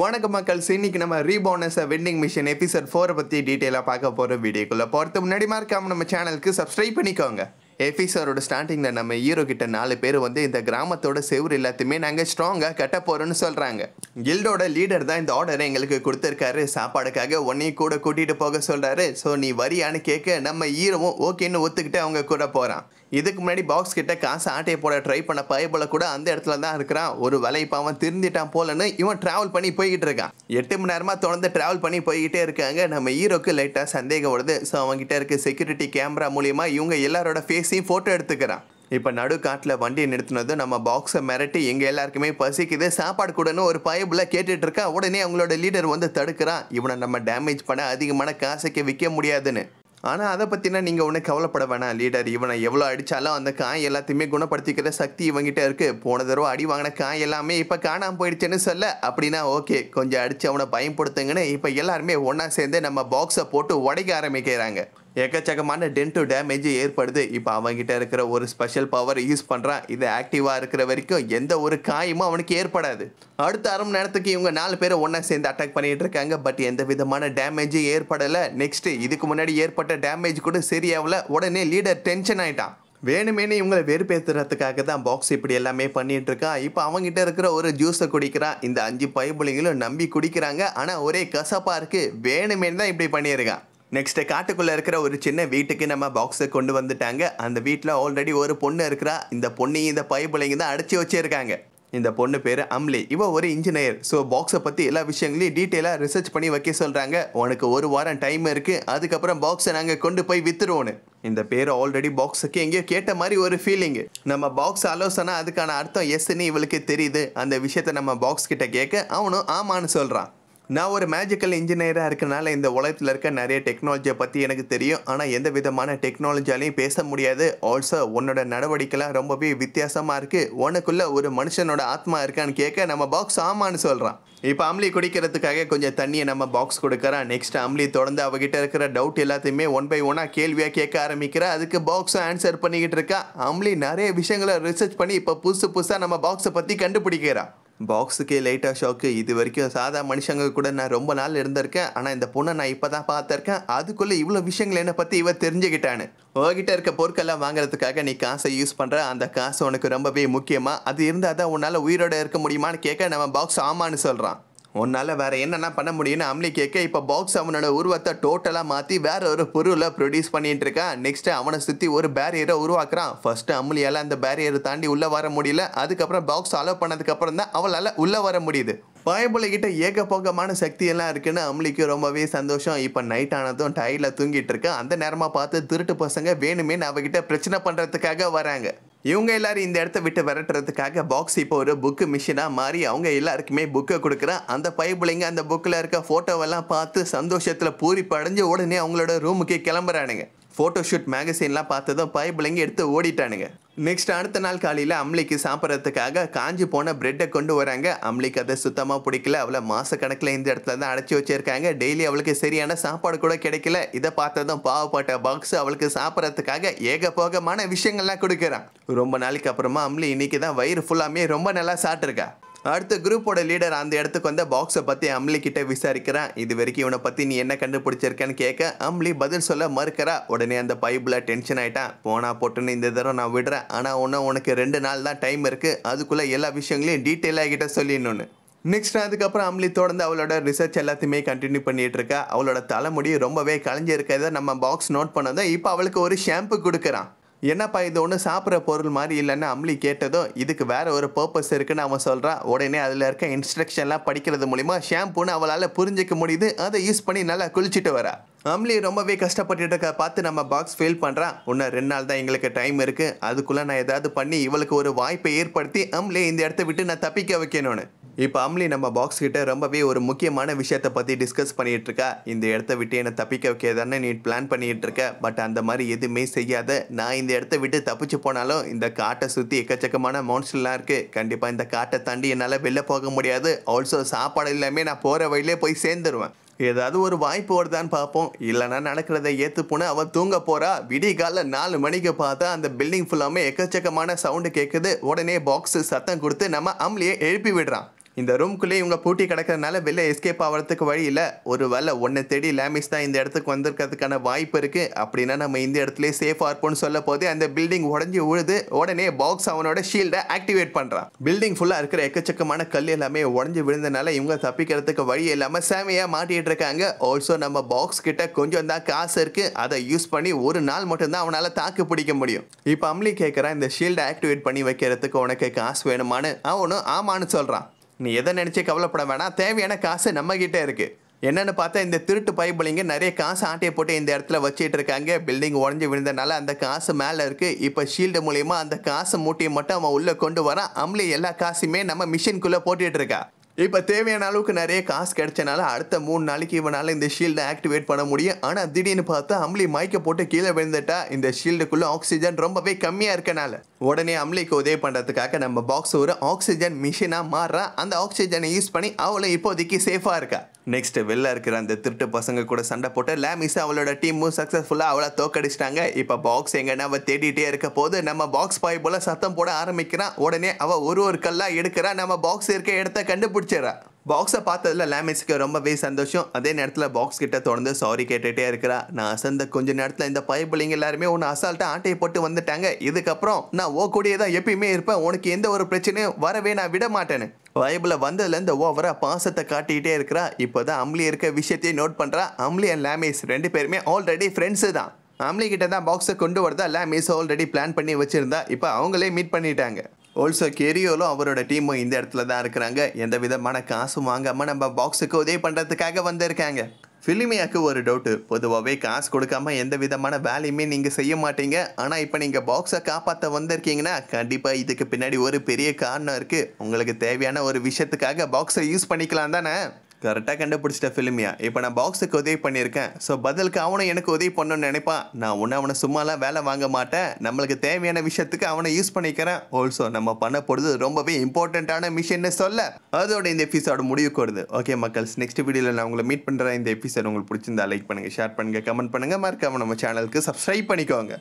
வணக்க மக்கள். இன்னைக்கு நம்ம ரீபோனஸ் வெண்டிங் மிஷின் எபிசோட் ஃபோரை பற்றி டீட்டெயிலாக பார்க்க போகிற வீடியோக்குள்ளே போகிறது முன்னாடி மறக்காம நம்ம சேனலுக்கு சப்ஸ்கிரைப் பண்ணிக்கோங்க. எபிசோடோட ஸ்டார்டிங்கில் நம்ம ஹீரோ கிட்ட நாலு பேர் வந்து இந்த கிராமத்தோட செவுரு எல்லாத்தையுமே நாங்கள் ஸ்ட்ராங்காக கட்ட போகிறோம்னு சொல்கிறாங்க கில்டோட லீடர் தான் இந்த ஆர்டரை எங்களுக்கு கொடுத்துருக்காரு. சாப்பாடுக்காக உன்னையும் கூட கூட்டிகிட்டு போக சொல்கிறாரு ஸோ நீ வரியான்னு கேட்க நம்ம ஹீரோவும் ஓகேன்னு ஒத்துக்கிட்டு அவங்க கூட போகிறான் இதுக்கு முன்னாடி பாக்ஸ் கிட்ட காசு ஆட்டையை போட ட்ரை பண்ண பயபோல கூட அந்த இடத்துல தான் இருக்கிறான். ஒரு வேலை இப்போ அவன் திருந்திட்டான் போலன்னு இவன் டிராவல் பண்ணி போய்கிட்டு இருக்கான். எட்டு மணி நேரமாக தொடர்ந்து டிராவல் பண்ணி போய்கிட்டே இருக்காங்க. நம்ம ஹீரோக்கு லைட்டாக சந்தேகம் வருது. ஸோ அவங்ககிட்ட இருக்க செக்யூரிட்டி கேமரா மூலியமாக இவங்க எல்லாரோட ஃபேஸ் ஃபேஸையும் ஃபோட்டோ எடுத்துக்கிறான். இப்போ நடுக்காட்டில் வண்டியை நிறுத்தினதும் நம்ம பாக்ஸை மிரட்டி எங்கள் எல்லாருக்குமே பசிக்குது. சாப்பாடு கூடன்னு ஒரு பயபுல கேட்டுட்டு இருக்கா. உடனே அவங்களோட லீடர் வந்து தடுக்கிறான். இவனை நம்ம டேமேஜ் பண்ண அதிகமான காசுக்கு விற்க முடியாதுன்னு. ஆனால் அதை பற்றினா நீங்கள் ஒன்றும் கவலைப்பட வேணாம். லீடர் இவனை எவ்வளோ அடித்தாலும் அந்த காய் எல்லாத்தையுமே குணப்படுத்திக்கிற சக்தி இவங்கிட்ட இருக்குது போன தடவை அடி வாங்கின காய் எல்லாமே இப்போ காணாமல் போயிடுச்சுன்னு சொல்ல. அப்படின்னா ஓகே கொஞ்சம் அடித்து அவனை பயன்படுத்துங்கன்னு இப்போ எல்லாருமே ஒன்றா சேர்ந்து நம்ம பாக்ஸை போட்டு உடைக்க ஆரம்பிக்கிறாங்க. எக்கச்சக்கமான டென்ட் டேமேஜ் ஏற்படுது. இப்போ அவன்கிட்ட இருக்கிற ஒரு ஸ்பெஷல் பவர் யூஸ் பண்ணுறான் இது ஆக்டிவாக இருக்கிற வரைக்கும் எந்த ஒரு காயமும் அவனுக்கு ஏற்படாது. அடுத்த அரை மணி நேரத்துக்கு இவங்க நாலு பேரை ஒன்றா சேர்ந்து அட்டாக் பண்ணிட்டு இருக்காங்க. பட் எந்த விதமான டேமேஜும் ஏற்படலை. நெக்ஸ்ட்டு இதுக்கு முன்னாடி ஏற்பட்ட டேமேஜ் கூட சரியாகல. உடனே லீடர் டென்ஷன் ஆகிட்டான் வேணுமேனு இவங்களை வெறுப்பேற்றுறதுக்காக தான் பாக்ஸ் இப்படி எல்லாமே பண்ணிட்டு இருக்கான். இப்போ அவங்ககிட்ட இருக்கிற ஒரு ஜூஸை குடிக்கிறான். இந்த அஞ்சு பைபிளைங்களும் நம்பி குடிக்கிறாங்க. ஆனால் ஒரே கசப்பாக இருக்குது வேணுமேனு தான் இப்படி பண்ணியிருக்கான். நெக்ஸ்ட்டு காட்டுக்குள்ளே இருக்கிற ஒரு சின்ன வீட்டுக்கு நம்ம பாக்ஸை கொண்டு வந்துட்டாங்க. அந்த வீட்டில் ஆல்ரெடி ஒரு பொண்ணு இருக்கிறா. இந்த பொண்ணையும் இந்த பைபிளைங்க தான் அடைச்சி வச்சிருக்காங்க. இந்த பொண்ணு பேர் அம்லி. இவ ஒரு இன்ஜினியர் ஸோ பாக்ஸை பற்றி எல்லா விஷயங்களையும் டீட்டெயிலாக ரிசர்ச் பண்ணி வைக்க சொல்கிறாங்க உனக்கு ஒரு வாரம் டைம் இருக்குது அதுக்கப்புறம் பாக்ஸை நாங்கள் கொண்டு போய் வித்துருவோன்னு. இந்த பேர் ஆல்ரெடி பாக்ஸுக்கு எங்கேயோ கேட்ட மாதிரி ஒரு ஃபீலிங் நம்ம பாக்ஸ் ஆலோசனை அதுக்கான அர்த்தம் எஸ்ன்னு இவளுக்கு தெரியுது. அந்த விஷயத்த நம்ம பாக்ஸ் கிட்ட கேட்க அவனும் ஆமான்னு சொல்கிறான் நான் ஒரு மேஜிக்கல் இன்ஜினியராக இருக்கனால இந்த உலகத்தில் இருக்க நிறைய டெக்னாலஜியை பற்றி எனக்கு தெரியும். ஆனால் எந்த விதமான டெக்னாலஜியாலையும் பேச முடியாது. ஆல்சோ உன்னோட நடவடிக்கைலாம் ரொம்பவே வித்தியாசமாக இருக்குது உனக்குள்ள ஒரு மனுஷனோட ஆத்மா இருக்கான்னு கேட்க நம்ம பாக்ஸ் ஆமான்னு சொல்கிறான் இப்போ அம்லி குடிக்கிறதுக்காக கொஞ்சம் தண்ணியை நம்ம பாக்ஸ் கொடுக்குறான். நெக்ஸ்ட் அம்லி தொடர்ந்து அவகிட்ட இருக்கிற டவுட் எல்லாத்தையுமே ஒன் பை ஒன்னாக கேள்வியாக கேட்க ஆரம்பிக்கிறா. அதுக்கு பாக்ஸும் ஆன்சர் பண்ணிக்கிட்டு இருக்கா. அம்லி நிறைய விஷயங்களை ரிசர்ச் பண்ணி இப்போ புதுசு புதுசாக நம்ம பாக்ஸை பற்றி கண்டுபிடிக்கிறா. பாக்ஸுக்கே லைட்டாக ஷாக்கு. இது வரைக்கும் சாதா மனுஷங்க கூட நான் ரொம்ப நாள் இருந்திருக்கேன். ஆனால் இந்த பொண்ணை நான் இப்போ தான் பார்த்துருக்கேன். அதுக்குள்ளே இவ்வளோ விஷயங்கள் என்னை பற்றி இவ தெரிஞ்சுக்கிட்டான்னு உங்ககிட்ட இருக்க பொருட்கள்லாம் வாங்குறதுக்காக நீ காசை யூஸ் பண்ணுற அந்த காசு உனக்கு ரொம்பவே முக்கியமாக அது இருந்தால் தான் உன்னால் உயிரோட இருக்க முடியுமான்னு கேட்க நம்ம பாக்ஸ் ஆமான்னு சொல்கிறான் உன்னால் வேறு என்னென்ன பண்ண முடியும்னு அம்லி கேட்க இப்போ பாக்ஸ் அவனோட உருவத்தை டோட்டலாக மாற்றி வேற ஒரு பொருளை ப்ரொடியூஸ் பண்ணிட்டு இருக்கான். நெக்ஸ்ட்டு அவனை சுற்றி ஒரு பேரியரை உருவாக்குறான். ஃபஸ்ட்டு அம்லியால் அந்த பேரியரை தாண்டி உள்ளே வர முடியல. அதுக்கப்புறம் பாக்ஸ் அலோவ் பண்ணதுக்கப்புறம் தான் அவளால் உள்ளே வர முடியுது. பாயபுலைகிட்ட ஏகபோகமான சக்தி எல்லாம் இருக்குன்னு அம்லிக்கு ரொம்பவே சந்தோஷம். இப்போ நைட் ஆனதும் டயர்டில் தூங்கிட்டு இருக்கு அந்த நேரமாக பார்த்து திருட்டு பசங்க வேணுமேனு அவகிட்ட பிரச்சனை பண்ணுறதுக்காக வராங்க. இவங்க எல்லாரும் இந்த இடத்த விட்டு விரட்டுறதுக்காக பாக்ஸ் இப்போ ஒரு புக்கு மிஷினாக மாறி அவங்க எல்லாருக்குமே புக்கை கொடுக்குறான். அந்த பைபிளைங்க அந்த புக்கில் இருக்க ஃபோட்டோவெல்லாம் பார்த்து சந்தோஷத்தில் பூரி படைஞ்சு உடனே அவங்களோட ரூமுக்கு கிளம்புறானுங்க. ஃபோட்டோ ஷூட் மேகசின்லாம் பார்த்ததும் பைபிளைங்க எடுத்து ஓடிட்டானுங்க. நெக்ஸ்ட் அடுத்த நாள் காலையில் அம்லிக்கு சாப்பிட்றதுக்காக காஞ்சி போன பிரெட்டை கொண்டு வராங்க. அம்லிக்கு அதை சுத்தமாக பிடிக்கல. அவளை மாதக்கணக்கில் இந்த இடத்துல தான் அடைச்சி வச்சிருக்காங்க. டெய்லி அவளுக்கு சரியான சாப்பாடு கூட கிடைக்கல. இதை பார்த்ததும் பாவப்பட்ட பாக்ஸ் அவளுக்கு சாப்பிட்றதுக்காக ஏகபோகமான விஷயங்கள்லாம் கொடுக்குறான். ரொம்ப நாளைக்கு அப்புறமா அம்லி இன்னைக்கு தான் வயிறு ஃபுல்லாமே ரொம்ப நல்லா சாப்பிட்ருக்கா அடுத்த குரூப்போட லீடர் அந்த இடத்துக்கு வந்த பாக்ஸை பற்றி அம்லி கிட்ட விசாரிக்கிறான். இது வரைக்கும் இவனை பற்றி நீ என்ன கண்டுபிடிச்சிருக்கேன்னு கேட்க அம்லி பதில் சொல்ல மறுக்கிறா. உடனே அந்த பைப்பில் டென்ஷன் ஆயிட்டான். போனா போட்டுன்னு இந்த தடவை நான் விடுறேன். ஆனால் ஒன்றும் உனக்கு ரெண்டு நாள் தான் டைம் இருக்குது அதுக்குள்ளே எல்லா விஷயங்களையும் டீட்டெயிலாக கிட்ட சொல்லிடணும்னு. நெக்ஸ்ட் அதுக்கப்புறம் அம்லி தொடர்ந்து அவளோட ரிசர்ச் எல்லாத்தையுமே கண்டினியூ பண்ணிட்டு இருக்கா. அவளோட தலைமுடி ரொம்பவே கலைஞ்சிருக்கிறத நம்ம பாக்ஸ் நோட் பண்ணதும் இப்போ அவளுக்கு ஒரு ஷாம்பு கொடுக்குறான். என்னப்பா இது ஒன்று சாப்பிட்ற பொருள் மாதிரி இல்லைன்னு அம்லி கேட்டதும் இதுக்கு வேற ஒரு பர்பஸ் இருக்குன்னு அவன் சொல்கிறான் உடனே அதில் இருக்க இன்ஸ்ட்ரக்ஷன்லாம் படிக்கிறது மூலிமா ஷாம்புன்னு அவளால் புரிஞ்சிக்க முடியுது. அதை யூஸ் பண்ணி நல்லா குளிச்சுட்டு வரா. அம்லி ரொம்பவே கஷ்டப்பட்டு இருக்க. பார்த்து நம்ம பாக்ஸ் ஃபெயில் பண்ணுறான் இன்னும் ரெண்டு நாள் தான் எங்களுக்கு டைம் இருக்குது அதுக்குள்ளே நான் ஏதாவது பண்ணி இவளுக்கு ஒரு வாய்ப்பை ஏற்படுத்தி அம்லி இந்த இடத்த விட்டு நான் தப்பிக்க வைக்கணும்னு. இப்போ அம்லி நம்ம பாக்ஸ் கிட்ட ரொம்பவே ஒரு முக்கியமான விஷயத்தை பற்றி டிஸ்கஸ் பண்ணிட்டு இருக்கா இந்த இடத்த விட்டு என்னை தப்பிக்க வைக்கதானே நீ பிளான் பண்ணிட்டு இருக்க பட் அந்த மாதிரி எதுவுமே செய்யாத. நான் இந்த இடத்த விட்டு தப்பிச்சு போனாலும் இந்த காட்டை சுற்றி எக்கச்சக்கமான மவுன்ஸ்லாம் இருக்குது கண்டிப்பாக இந்த காட்டை தாண்டி என்னால் வெளில போக முடியாது. ஆல்சோ சாப்பாடு எல்லாமே நான் போகிற வழியிலே போய் சேர்ந்துருவேன். ஏதாவது ஒரு வாய்ப்பு வருதான்னு பார்ப்போம். இல்லைன்னா நடக்கிறத ஏற்று போனால் அவன் தூங்க போறா. விடிய காலைல நாலு மணிக்கு பார்த்தா அந்த பில்டிங் ஃபுல்லாமே எக்கச்சக்கமான சவுண்டு கேட்குது உடனே பாக்ஸு சத்தம் கொடுத்து நம்ம அம்லியை எழுப்பி விடுறான். இந்த ரூம்குள்ளே இவங்க பூட்டி கிடக்கிறதுனால வெளில எஸ்கேப் ஆகிறதுக்கு வழி இல்லை. ஒரு வேலை ஒன்றை தேடி லேமிஸ் தான் இந்த இடத்துக்கு வந்திருக்கிறதுக்கான வாய்ப்பு இருக்குது அப்படின்னா நம்ம இந்த இடத்துல சேஃபாக இருப்போம்னு சொல்ல போது அந்த பில்டிங் உடஞ்சி உழுது உடனே பாக்ஸ் அவனோட ஷீல்டை ஆக்டிவேட் பண்ணுறான் பில்டிங் ஃபுல்லாக இருக்கிற எக்கச்சக்கமான கல் எல்லாமே உடஞ்சி விழுந்தனால இவங்க தப்பிக்கிறதுக்கு வழி இல்லாமல் சேமையாக மாட்டிகிட்டு இருக்காங்க. ஆல்சோ நம்ம பாக்ஸ் கிட்ட கொஞ்சம் தான் காசு இருக்குது அதை யூஸ் பண்ணி ஒரு நாள் மட்டும்தான் அவனால் தாக்கு பிடிக்க முடியும். இப்போ அம்லி கேட்குறான் இந்த ஷீல்டை ஆக்டிவேட் பண்ணி வைக்கிறதுக்கு உனக்கு காசு வேணுமான்னு. அவனும் ஆமான்னு சொல்கிறான் நீ எதை நினச்சி கவலைப்பட வேணாம். தேவையான காசு நம்ம இருக்குது என்னென்னு பார்த்தா இந்த திருட்டு பைபிளிங்க நிறைய காசு ஆட்டையை போட்டு இந்த இடத்துல வச்சுட்டு இருக்காங்க. பில்டிங் உடஞ்சி விழுந்தனால அந்த காசு மேலே இருக்குது இப்போ ஷீல்டு மூலியமா அந்த காசு மூட்டையை மட்டும் அவன் உள்ளே கொண்டு வரான். அம்லி எல்லா காசுமே நம்ம மிஷின்குள்ளே போட்டுட்டு இருக்கா. இப்போ தேவையான அளவுக்கு நிறைய காசு கிடைச்சனால அடுத்த மூணு நாளைக்கு இவனால் இந்த ஷீல்டை ஆக்டிவேட் பண்ண முடியும். ஆனால் திடீர்னு பார்த்தா அம்லி மயக்க போட்டு கீழே விழுந்துட்டா இந்த ஷீல்டுக்குள்ளே ஆக்சிஜன் ரொம்பவே கம்மியாக இருக்கனால. உடனே அம்லிக்கு உதவி பண்ணுறதுக்காக நம்ம பாக்ஸ் ஒரு ஆக்சிஜன் மிஷினாக மாறுறா அந்த ஆக்சிஜனை யூஸ் பண்ணி அவளை இப்போதைக்கு சேஃபாக இருக்கா? நெக்ஸ்ட் வெளில இருக்கிற அந்த திருட்டு பசங்க கூட சண்டை போட்டு லேமிஸ் அவளோட டீமும் சக்ஸஸ்ஃபுல்லாக அவளை தோக்கடிச்சிட்டாங்க. இப்போ பாக்ஸ் எங்கன்னா அவள் தேடிட்டே இருக்க போது நம்ம பாக்ஸ் பாய் போல சத்தம் போட ஆரம்பிக்கிறான். உடனே அவள் ஒரு ஒரு கல்லாக எடுக்கிறா. நம்ம பாக்ஸ் இருக்க இடத்த கண்டுபிடிச்சிடறா. பாக்ஸை பார்த்ததுல லேமேஜ்க்கு ரொம்பவே சந்தோஷம். அதே நேரத்தில் பாக்ஸ் கிட்ட தொடர்ந்து சாரி கேட்டுகிட்டே இருக்கிறா. நான் அசந்த கொஞ்ச நேரத்தில் இந்த பைபிளிங்க எல்லாருமே ஒன்று அசால்ட்டாக ஆட்டையை போட்டு வந்துட்டாங்க. இதுக்கப்புறம் நான் ஓ கூடியே தான் எப்பயுமே இருப்பேன். உனக்கு எந்த ஒரு பிரச்சனையும் வரவே நான் விட மாட்டேன்னு. பைபிளில் வந்ததுலேருந்து ஓவராக பாசத்தை காட்டிக்கிட்டே இருக்கிறா. இப்போ தான் அம்லி இருக்க விஷயத்தையும் நோட் பண்ணுறா அம்லி அண்ட் லேமிஸ் ரெண்டு பேருமே ஆல்ரெடி ஃப்ரெண்ட்ஸு தான். அம்லி கிட்ட தான் பாக்ஸை கொண்டு வரதா லேமிஸ் ஆல்ரெடி பிளான் பண்ணி வச்சுருந்தா. இப்போ அவங்களே மீட் பண்ணிட்டாங்க. ஆல்சோ கெரியோலும் அவரோட டீமும் இந்த இடத்துல தான் இருக்கிறாங்க. எந்த விதமான காசும் வாங்காமல் நம்ம பாக்ஸுக்கு உதவி பண்ணுறதுக்காக வந்திருக்காங்க. ஃபிலிமியாக்கு ஒரு டவுட்டு பொதுவாகவே காசு கொடுக்காம எந்த விதமான வேலையுமே நீங்கள் செய்ய மாட்டீங்க. ஆனால் இப்போ நீங்கள் பாக்ஸை காப்பாற்ற வந்திருக்கீங்கன்னா கண்டிப்பாக இதுக்கு பின்னாடி ஒரு பெரிய காரணம் இருக்குது உங்களுக்கு தேவையான ஒரு விஷயத்துக்காக பாக்ஸை யூஸ் பண்ணிக்கலாம் தானே? கரெக்டாக கண்டுபிடிச்சிட்ட ஃபிலிமியா. இப்போ நான் பாக்ஸுக்கு உதவி பண்ணியிருக்கேன். ஸோ பதிலுக்கு அவனும் எனக்கு உதவி பண்ணணும்னு நினைப்பான். நான் ஒன்று அவனை சும்மாலாம் வேலை வாங்க மாட்டேன். நம்மளுக்கு தேவையான விஷயத்துக்கு அவனை யூஸ் பண்ணிக்கிறேன். ஆல்சோ நம்ம பண்ண போகிறது ரொம்பவே இம்பார்ட்டண்ட்டான மிஷின்னு சொல்ல. அதோட இந்த எபிசோட முடிவுக்கு வருது. ஓகே மக்கள்ஸ் நெக்ஸ்ட் வீடியோவில் நான் உங்களை மீட் பண்ணுறேன் இந்த எபிசோட் உங்களுக்கு பிடிச்சிருந்தா லைக் பண்ணுங்கள் ஷேர் பண்ணுங்கள் கமெண்ட் பண்ணுங்கள் மறக்காம நம்ம சேனலுக்கு சப்ஸ்கிரைப் பண்ணிக்கோங்க.